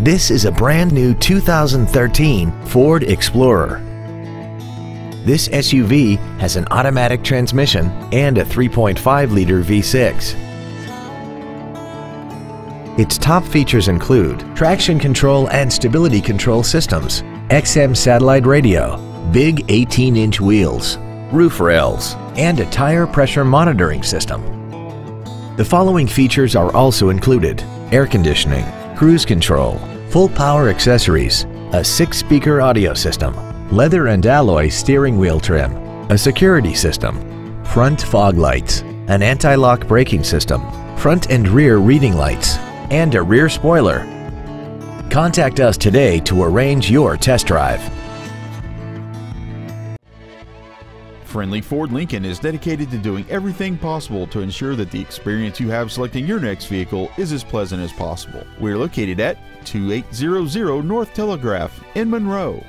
This is a brand new 2013 Ford Explorer. This SUV has an automatic transmission and a 3.5-liter V6. Its top features include traction control and stability control systems, XM satellite radio, big 18-inch wheels, roof rails, and a tire pressure monitoring system. The following features are also included air conditioning, cruise control, full power accessories, a six-speaker audio system, leather and alloy steering wheel trim, a security system, front fog lights, an anti-lock braking system, front and rear reading lights, and a rear spoiler. Contact us today to arrange your test drive. Friendly Ford Lincoln is dedicated to doing everything possible to ensure that the experience you have selecting your next vehicle is as pleasant as possible. We're located at 2800 North Telegraph in Monroe.